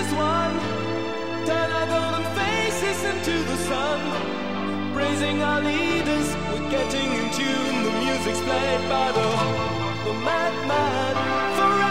is won? Turn our golden faces into the sun. Praising our leaders, we're getting in tune. The music's played by the, the madman. Forever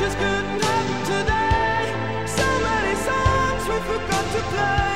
just couldn't happen today. So many songs we forgot to play.